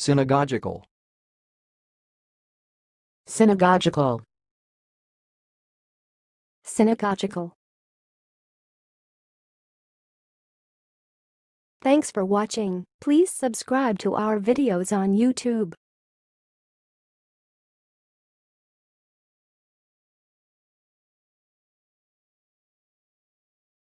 Synagogical. Synagogical. Synagogical. Thanks for watching. Please subscribe to our videos on YouTube.